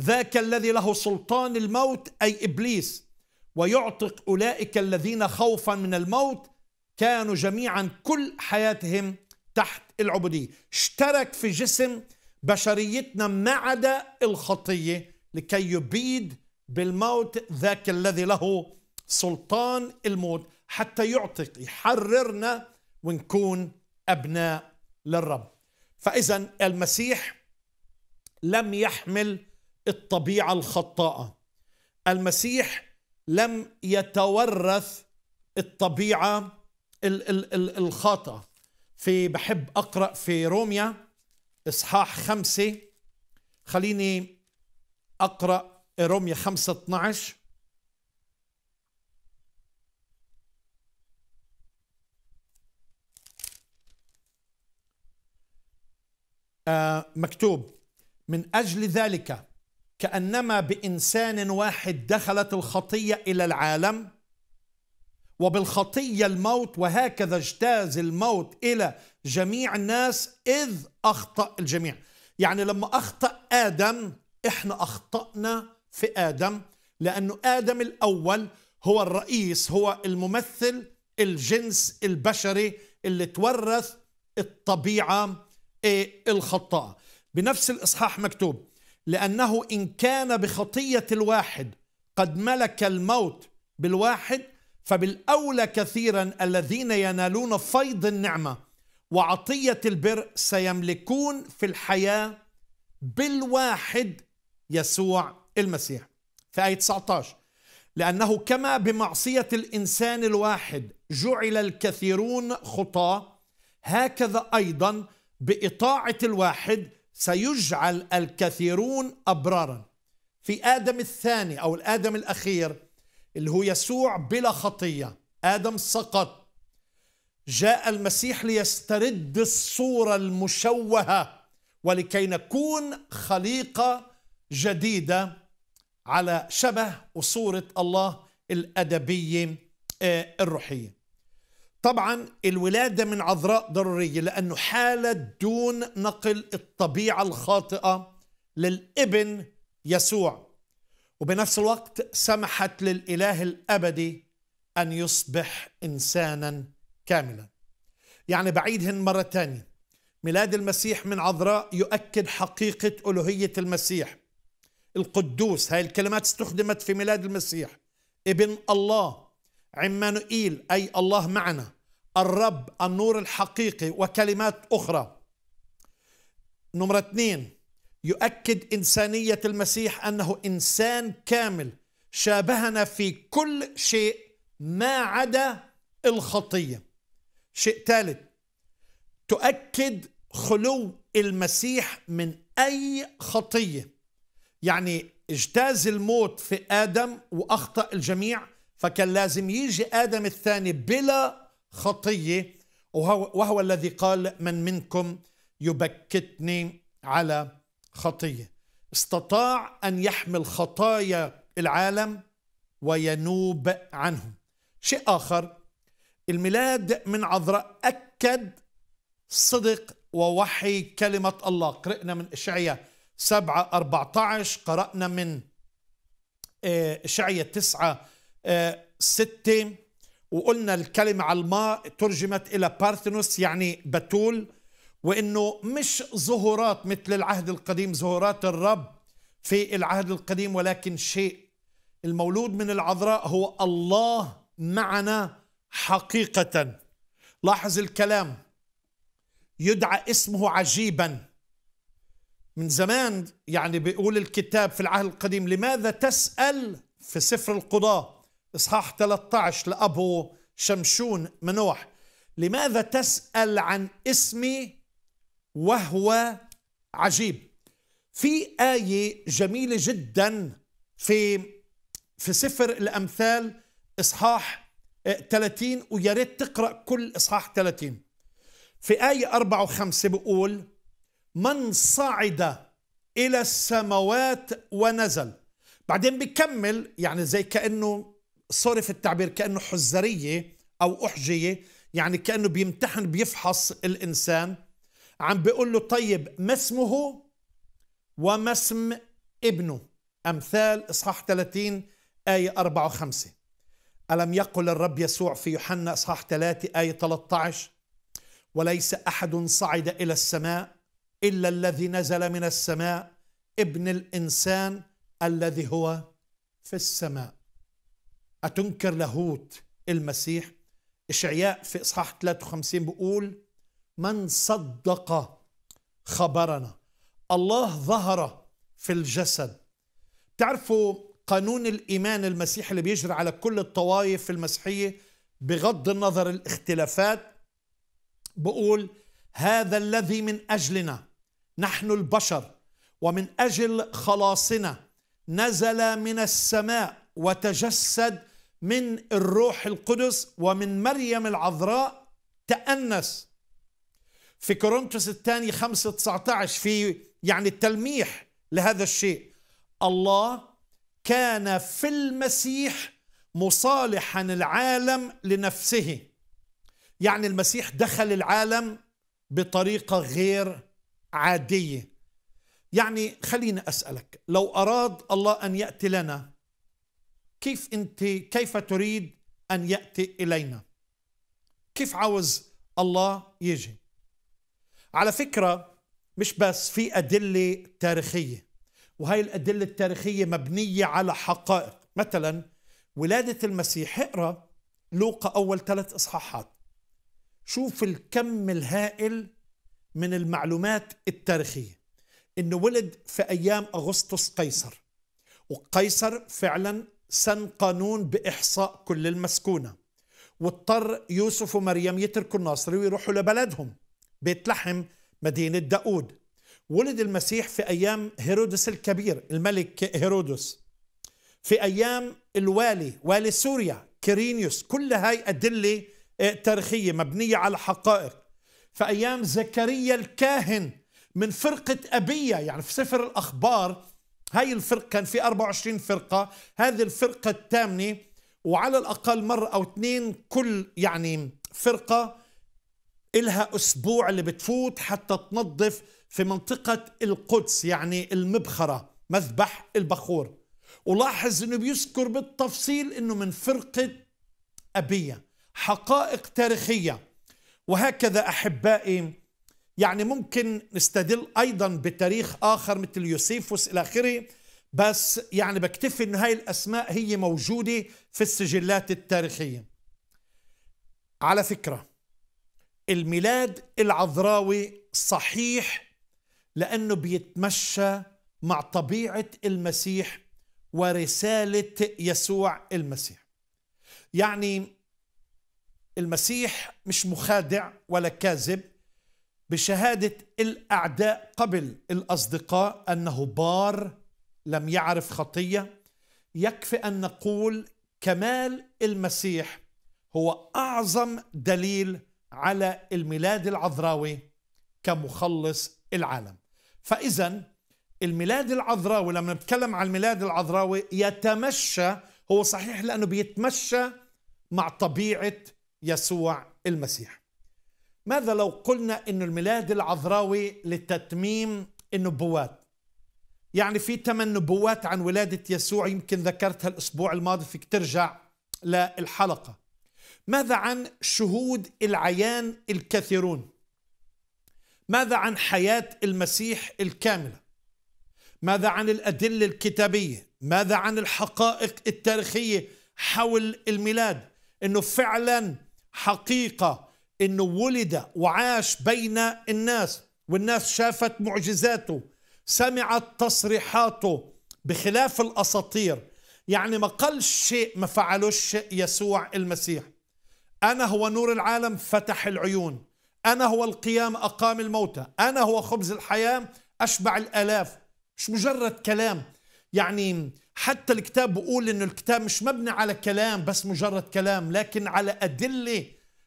A: ذاك الذي له سلطان الموت أي إبليس. ويعتق أولئك الذين خوفا من الموت كانوا جميعا كل حياتهم تحت العبودية. اشترك في جسم بشريتنا ما عدا الخطية لكي يبيد بالموت ذاك الذي له سلطان الموت حتى يعتق يحررنا ونكون أبناء للرب. فإذا المسيح لم يحمل الطبيعة الخطاءة. المسيح لم يتورث الطبيعة الخاطئة. في بحب أقرأ في روميا إصحاح خمسة. خليني أقرأ روميا خمسة 12 آه، مكتوب من أجل ذلك كأنما بإنسان واحد دخلت الخطية إلى العالم وبالخطية الموت وهكذا اجتاز الموت إلى جميع الناس إذ أخطأ الجميع. يعني لما أخطأ آدم إحنا أخطأنا في آدم لأنه آدم الأول هو الرئيس هو الممثل الجنس البشري اللي تورث الطبيعة إيه، الخطاء. بنفس الإصحاح مكتوب لأنه إن كان بخطية الواحد قد ملك الموت بالواحد فبالأولى كثيرا الذين ينالون فيض النعمة وعطية البر سيملكون في الحياة بالواحد يسوع المسيح. في آية 19 لأنه كما بمعصية الإنسان الواحد جعل الكثيرون خطاة هكذا أيضا بإطاعة الواحد سيجعل الكثيرون أبرارا. في آدم الثاني أو الآدم الأخير اللي هو يسوع بلا خطية آدم سقط جاء المسيح ليسترد الصورة المشوهة ولكي نكون خليقة جديدة على شبه وصورة الله الأدبية آه، الروحية. طبعا الولادة من عذراء ضرورية لأنه حالة دون نقل الطبيعة الخاطئة للابن يسوع. وبنفس الوقت سمحت للإله الأبدي أن يصبح إنسانا كاملا. يعني بعيدهن مرة ثانية ميلاد المسيح من عذراء يؤكد حقيقة ألوهية المسيح. القدوس هاي الكلمات استخدمت في ميلاد المسيح. ابن الله عمانوئيل أي الله معنا الرب النور الحقيقي وكلمات أخرى. نمرة اثنين يؤكد إنسانية المسيح أنه إنسان كامل شابهنا في كل شيء ما عدا الخطية. شيء ثالث تؤكد خلو المسيح من أي خطية. يعني اجتاز الموت في آدم وأخطأ الجميع فكان لازم يجي آدم الثاني بلا خطية وهو, وهو الذي قال من منكم يبكتني على خطية. استطاع أن يحمل خطايا العالم وينوب عنهم. شيء آخر الميلاد من عذراء أكد صدق ووحي كلمة الله. قرأنا من إشعياء 7 14 قرأنا من آه، إشعياء 9 6 آه، وقلنا الكلمة على الماء ترجمت إلى بارثنوس يعني بتول وإنه مش ظهورات مثل العهد القديم. ظهورات الرب في العهد القديم ولكن شيء المولود من العذراء هو الله معنا حقيقة. لاحظ الكلام. يدعى اسمه عجيبا. من زمان يعني بيقول الكتاب في العهد القديم لماذا تسأل في سفر القضاء؟ إصحاح 13 لأبو شمشون منوح. لماذا تسأل عن اسمي وهو عجيب؟ في آية جميلة جدا في في سفر الأمثال إصحاح 30 ويا ريت تقرأ كل إصحاح 30 في آية 4 و5 بقول من صعد إلى السماوات ونزل. بعدين بكمل يعني زي كأنه في التعبير كأنه حزرية أو أحجية يعني كأنه بيمتحن بيفحص الإنسان. عم بيقول له طيب ما اسمه؟ وما اسم ابنه. أمثال إصحاح 30 آية 4 و5 ألم يقل الرب يسوع في يوحنا إصحاح 3 آية 13 وليس أحد صعد إلى السماء إلا الذي نزل من السماء ابن الإنسان الذي هو في السماء. أتنكر لاهوت المسيح؟ إشعياء في إصحاح 53 بيقول من صدق خبرنا؟ الله ظهر في الجسد. تعرفوا قانون الإيمان المسيحي اللي بيجري على كل الطوائف المسيحية بغض النظر الاختلافات؟ بقول هذا الذي من أجلنا نحن البشر ومن أجل خلاصنا نزل من السماء وتجسد من الروح القدس ومن مريم العذراء تأنس. في كورنثوس الثاني 5 19 في يعني التلميح لهذا الشيء. الله كان في المسيح مصالحا العالم لنفسه. يعني المسيح دخل العالم بطريقة غير عادية. يعني خليني أسألك لو أراد الله أن يأتي لنا كيف انت كيف تريد أن يأتي إلينا؟ كيف عاوز الله يجي؟ على فكرة مش بس في أدلة تاريخية وهي الأدلة التاريخية مبنية على حقائق. مثلا ولادة المسيح اقرأ لوقا أول ثلاث إصحاحات. شوف الكم الهائل من المعلومات التاريخية. إنه ولد في أيام أغسطس قيصر وقيصر فعلا سن قانون بإحصاء كل المسكونة. واضطر يوسف ومريم يتركوا الناصري ويروحوا لبلدهم. بيت لحم مدينة داود. ولد المسيح في أيام هيرودس الكبير الملك هيرودس. في أيام الوالي والي سوريا كيرينيوس. كل هاي أدلة آه، تاريخية مبنية على حقائق. في أيام زكريا الكاهن من فرقة أبية يعني في سفر الأخبار هاي الفرقة كان في 24 فرقة هذه الفرقة الثامنة وعلى الأقل مرة أو اثنين كل يعني فرقة إلها أسبوع اللي بتفوت حتى تنظف في منطقة القدس يعني المبخرة مذبح البخور. ولاحظ أنه بيذكر بالتفصيل أنه من فرقة أبية حقائق تاريخية. وهكذا أحبائي يعني ممكن نستدل أيضا بتاريخ آخر مثل يوسيفوس إلى آخره بس يعني بكتفي أن هاي الأسماء هي موجودة في السجلات التاريخية. على فكرة الميلاد العذراوي صحيح لأنه بيتمشى مع طبيعة المسيح ورسالة يسوع المسيح. يعني المسيح مش مخادع ولا كاذب بشهادة الأعداء قبل الأصدقاء أنه بار لم يعرف خطية. يكفي أن نقول كمال المسيح هو أعظم دليل على الميلاد العذراوي كمخلص العالم. فإذا الميلاد العذراوي لما نتكلم عن الميلاد العذراوي يتمشى هو صحيح لأنه بيتمشى مع طبيعة يسوع المسيح. ماذا لو قلنا أن الميلاد العذراوي لتتميم النبوات؟ يعني في ثمان نبوات عن ولادة يسوع يمكن ذكرتها الأسبوع الماضي فيك ترجع للحلقة. ماذا عن شهود العيان الكثيرون؟ ماذا عن حياة المسيح الكاملة؟ ماذا عن الأدلة الكتابية؟ ماذا عن الحقائق التاريخية حول الميلاد؟ إنه فعلا حقيقة إنه ولد وعاش بين الناس والناس شافت معجزاته سمعت تصريحاته بخلاف الأساطير. يعني ما قل شيء ما فعلوش يسوع المسيح. أنا هو نور العالم فتح العيون. أنا هو القيام أقام الموتى أنا هو خبز الحياة أشبع الآلاف. مش مجرد كلام. يعني حتى الكتاب بيقول إنه الكتاب مش مبني على كلام بس مجرد كلام لكن على أدلة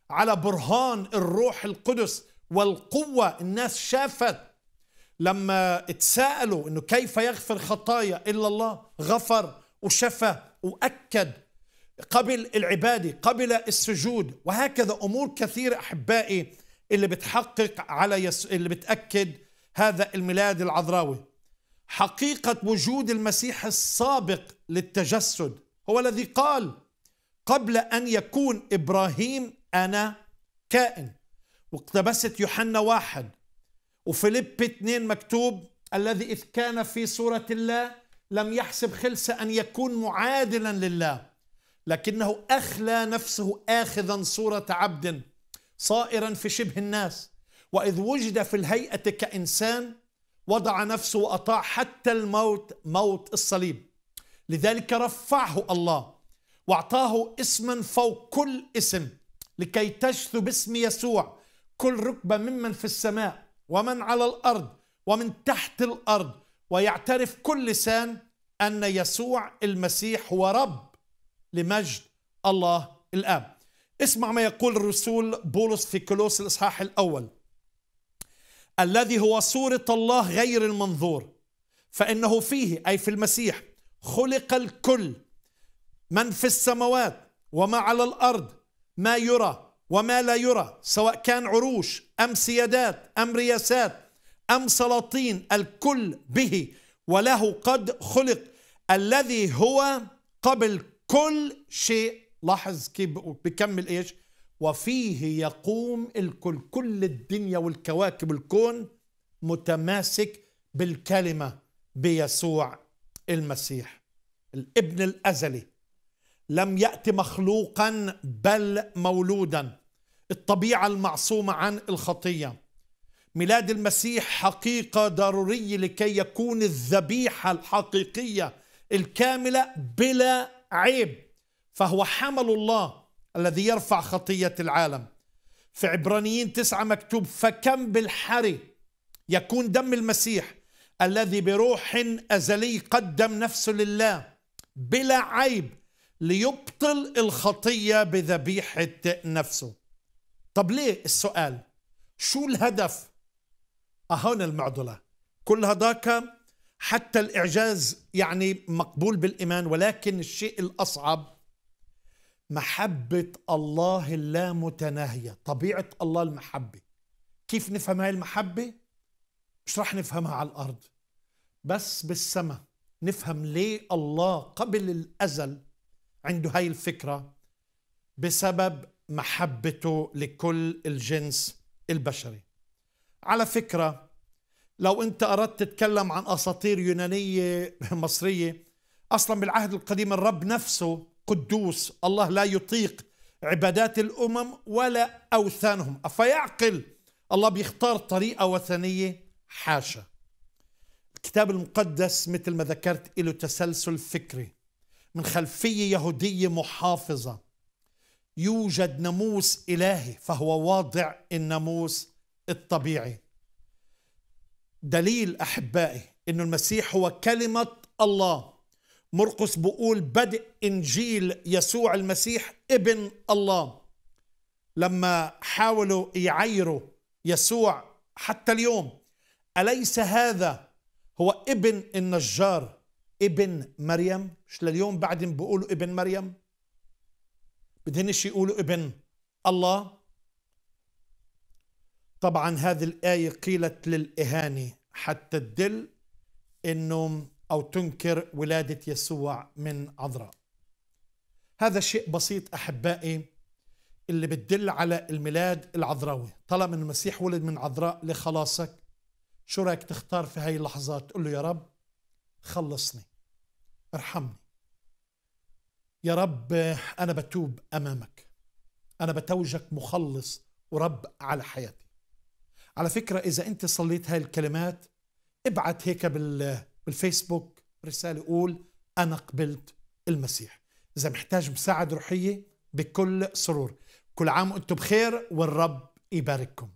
A: على برهان الروح القدس والقوة الناس شافت. لما اتساءلوا إنه كيف يغفر خطايا إلا الله غفر وشفى وأكد قبل العبادة قبل السجود وهكذا أمور كثيرة أحبائي اللي بتحقق على يس... اللي بتأكد هذا الميلاد العذراوي. حقيقة وجود المسيح السابق للتجسد. هو الذي قال قبل أن يكون إبراهيم أنا كائن. واقتبست يوحنا واحد. وفيليب اثنين مكتوب الذي إذ كان في صورة الله لم يحسب خلسة أن يكون معادلا لله لكنه أخلى نفسه آخذا صورة عبد صائرا في شبه الناس. وإذ وجد في الهيئة كإنسان وضع نفسه وأطاع حتى الموت موت الصليب. لذلك رفعه الله وأعطاه اسما فوق كل اسم. لكي تجثو باسم يسوع. كل ركبة ممن في السماء ومن على الأرض ومن تحت الأرض ويعترف كل لسان أن يسوع المسيح هو رب لمجد الله الآب. اسمع ما يقول الرسول بولس في كولوس الإصحاح الأول. الذي هو صورة الله غير المنظور فإنه فيه أي في المسيح خلق الكل من في السماوات وما على الأرض ما يرى وما لا يرى سواء كان عروش أم سيادات أم رياسات أم سلاطين الكل به وله قد خلق الذي هو قبل كل شيء. لاحظ كيف بكمل إيش؟ وفيه يقوم الكل كل الدنيا والكواكب الكون متماسك بالكلمة بيسوع المسيح الابن الأزلي. لم يأتي مخلوقا بل مولودا. الطبيعة المعصومة عن الخطية. ميلاد المسيح حقيقة ضرورية لكي يكون الذبيحة الحقيقية الكاملة بلا عيب. فهو حمل الله الذي يرفع خطية العالم. في عبرانيين تسعة مكتوب فكم بالحري يكون دم المسيح الذي بروح أزلي قدم نفسه لله بلا عيب. ليبطل الخطية بذبيحة نفسه. طب ليه؟ السؤال شو الهدف؟ أهون المعضلة. كل هذاك حتى الإعجاز يعني مقبول بالإيمان ولكن الشيء الأصعب محبة الله اللامتناهية طبيعة الله المحبة. كيف نفهم هاي المحبة؟ مش رح نفهمها على الأرض بس بالسماء نفهم ليه الله قبل الأزل عنده هاي الفكرة بسبب محبته لكل الجنس البشري. على فكرة لو أنت أردت تتكلم عن أساطير يونانية مصرية أصلا بالعهد القديم الرب نفسه قدوس الله لا يطيق عبادات الأمم ولا أوثانهم. أفيعقل؟ الله بيختار طريقة وثنية حاشا. الكتاب المقدس مثل ما ذكرت له تسلسل فكري. من خلفية يهودية محافظة. يوجد ناموس إلهي فهو واضع الناموس الطبيعي. دليل أحبائي أن المسيح هو كلمة الله. مرقس بقول بدء إنجيل يسوع المسيح ابن الله. لما حاولوا يعيروا يسوع حتى اليوم أليس هذا هو ابن النجار؟ ابن مريم. مش لليوم بعدين بيقولوا ابن مريم. بدهنش يقولوا ابن الله. طبعا هذه الآية قيلت للإهانة حتى تدل أنه أو تنكر ولادة يسوع من عذراء. هذا شيء بسيط أحبائي اللي بتدل على الميلاد العذراوي. طالما المسيح ولد من عذراء لخلاصك. شو رأيك تختار في هاي اللحظات؟ تقول له يا رب خلصني. ارحمني. يا رب أنا بتوب أمامك. أنا بتوجك مخلص ورب على حياتي. على فكرة إذا أنت صليت هاي الكلمات ابعت هيك بالفيسبوك رسالة قول أنا قبلت المسيح. إذا محتاج مساعدة روحية بكل سرور. كل عام وأنتم بخير والرب يبارككم.